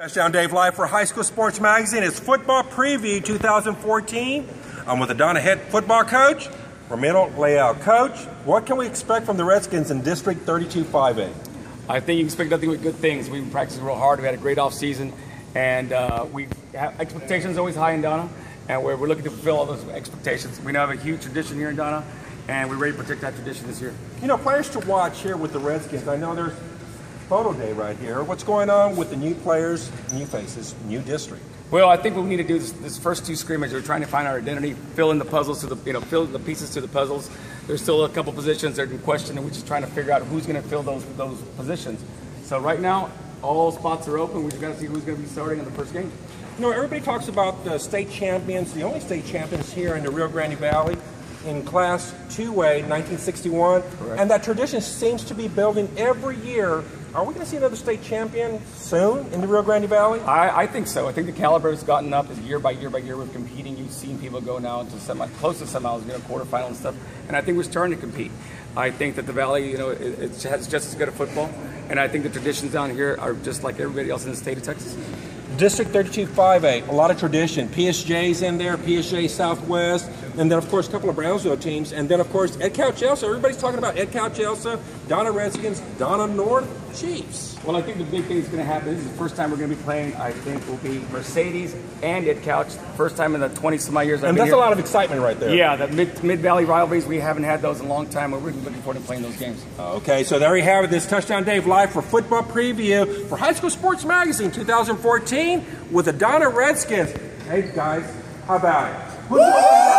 Touchdown Dave Live for High School Sports Magazine. It's Football Preview 2014. I'm with the Donna head football coach, Ramiro Leal. Coach, what can we expect from the Redskins in District 32-5A? I think you can expect nothing but good things. We've been practicing real hard. We had a great off season, and uh, we have expectations always high in Donna, and we're, we're looking to fulfill all those expectations. We now have a huge tradition here in Donna, and we're ready to protect that tradition this year. You know, players to watch here with the Redskins. I know there's photo day right here. What's going on with the new players, new faces, new district? Well, I think what we need to do is this first two scrimmages. We're trying to find our identity, fill in the puzzles to the you know fill the pieces to the puzzles. There's still a couple positions that are in question, and we're just trying to figure out who's going to fill those those positions. So right now, all spots are open. We just got to see who's going to be starting in the first game. You know, everybody talks about the state champions, the only state champions here in the Rio Grande Valley in Class 2A, 1961, Correct. and that tradition seems to be building every year. Are we going to see another state champion soon in the Rio Grande Valley? I, I think so. I think the caliber has gotten up as year by year by year we're competing. You've seen people go now to semi, close to semis, you know, quarterfinal and stuff. And I think we're starting to compete. I think that the Valley, you know, it, it has just as good a football. And I think the traditions down here are just like everybody else in the state of Texas. District 32-5A, a lot of tradition. PSJ's in there, PSJ Southwest, and then of course a couple of Brownsville teams, and then of course Edcouch-Elsa. Everybody's talking about Edcouch-Elsa, Donna Redskins, Donna North Chiefs. Well, I think the big thing that's going to happen. This is the first time we're going to be playing. I think will be Mercedes and Edcouch. First time in the 20 some odd years. I've And been that's here. a lot of excitement right there. Yeah, the mid mid valley rivalries. We haven't had those in a long time. We're really looking forward to playing those games. Okay, so there you have it. This Touchdown Dave live for football preview for High School Sports Magazine 2014 with the Donna Redskins. Hey guys, how about it?